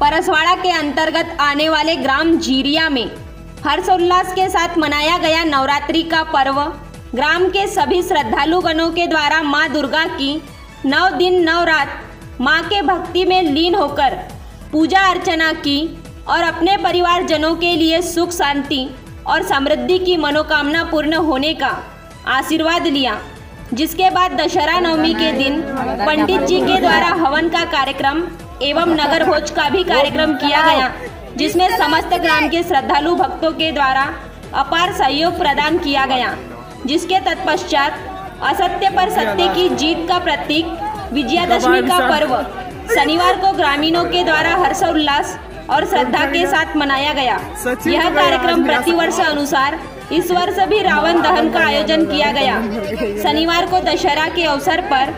परसवाड़ा के अंतर्गत आने वाले ग्राम जीरिया में हर्षोल्लास के साथ मनाया गया नवरात्रि का पर्व। ग्राम के सभी श्रद्धालु गणों के द्वारा माँ दुर्गा की नौ दिन नौ रात माँ के भक्ति में लीन होकर पूजा अर्चना की और अपने परिवारजनों के लिए सुख शांति और समृद्धि की मनोकामना पूर्ण होने का आशीर्वाद लिया, जिसके बाद दशहरा नवमी के दिन पंडित जी के द्वारा हवन का कार्यक्रम एवं नगर भोज का भी कार्यक्रम किया गया जिसमें समस्त ग्राम के श्रद्धालु भक्तों के द्वारा अपार सहयोग प्रदान किया गया जिसके तत्पश्चात असत्य पर सत्य की जीत का प्रतीक विजयादशमी का पर्व शनिवार को ग्रामीणों के द्वारा हर्षोल्लास और श्रद्धा के साथ मनाया गया। यह कार्यक्रम प्रतिवर्ष अनुसार इस वर्ष भी रावण दहन का आयोजन किया गया। शनिवार को दशहरा के अवसर पर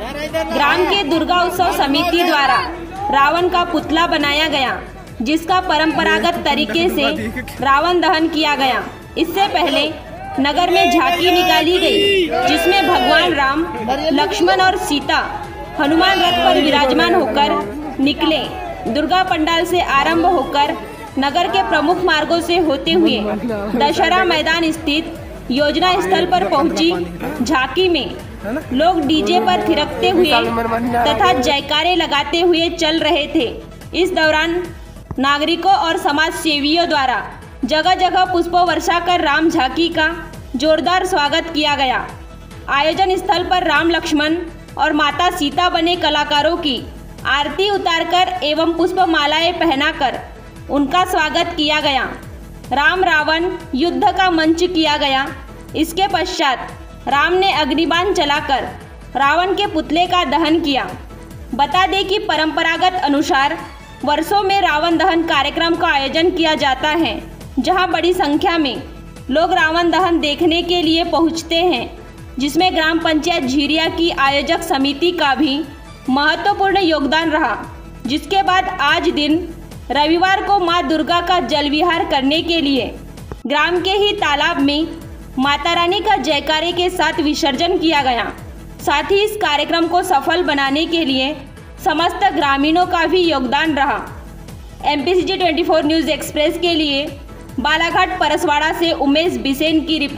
ग्राम के दुर्गा उत्सव समिति द्वारा रावण का पुतला बनाया गया जिसका परंपरागत तरीके से रावण दहन किया गया। इससे पहले नगर में झांकी निकाली गई जिसमें भगवान राम लक्ष्मण और सीता हनुमान रथ पर विराजमान होकर निकले। दुर्गा पंडाल से आरंभ होकर नगर के प्रमुख मार्गों से होते हुए दशहरा मैदान स्थित योजना स्थल पर पहुँची झांकी में। लोग डीजे पर थिरकते हुए तथा जयकारे लगाते हुए चल रहे थे। इस दौरान नागरिकों और समाज सेवियों द्वारा जगह जगह पुष्प वर्षा कर राम झांकी का जोरदार स्वागत किया गया। आयोजन स्थल पर राम लक्ष्मण और माता सीता बने कलाकारों की आरती उतारकर एवं पुष्प मालाएँ पहनाकर उनका स्वागत किया गया। राम रावण युद्ध का मंच किया गया। इसके पश्चात राम ने अग्निबाण चलाकर रावण के पुतले का दहन किया। बता दें कि परंपरागत अनुसार वर्षों में रावण दहन कार्यक्रम का आयोजन किया जाता है, जहाँ बड़ी संख्या में लोग रावण दहन देखने के लिए पहुँचते हैं, जिसमें ग्राम पंचायत झीरिया की आयोजक समिति का भी महत्वपूर्ण योगदान रहा, जिसके बाद आज दिन रविवार को माँ दुर्गा का जल विहार करने के लिए ग्राम के ही तालाब में माता रानी का जयकारे के साथ विसर्जन किया गया। साथ ही इस कार्यक्रम को सफल बनाने के लिए समस्त ग्रामीणों का भी योगदान रहा। एम पी न्यूज़ एक्सप्रेस के लिए बालाघाट परसवाड़ा से उमेश बिसेन की रिपोर्ट